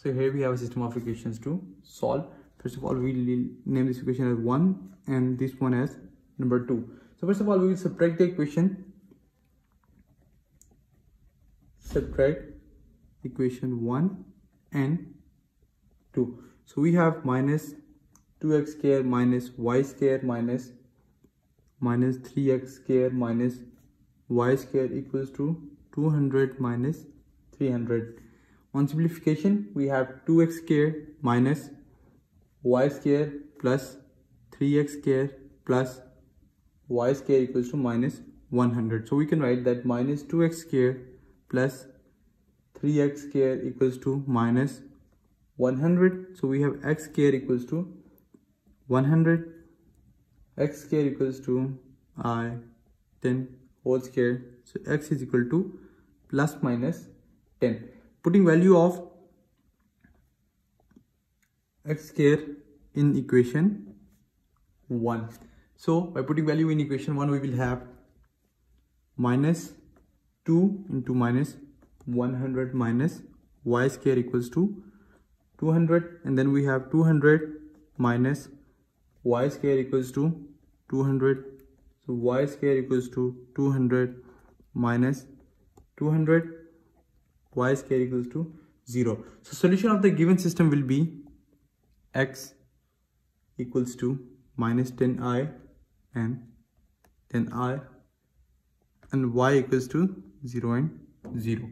So here we have a system of equations to solve. First of all, we will name this equation as 1 and this one as number 2. So first of all, we will subtract the equation. Subtract equation 1 and 2. So we have minus 2x square minus y square minus minus 3x square minus y square equals to 200 minus 300 on simplification, we have 2x square minus y square plus 3x square plus y square equals to minus 100. So we can write that minus 2x square plus 3x square equals to minus 100. So we have x square equals to 100. x square equals to i 10 whole square. So x is equal to plus minus 10 putting value of x square in equation 1 so by putting value in equation 1 we will have minus 2 into minus 100 minus y square equals to 200 and then we have 200 minus y square equals to 200 so y square equals to 200 minus 200 y square equals to 0. So solution of the given system will be x equals to minus 10i and 10i and y equals to 0 and 0.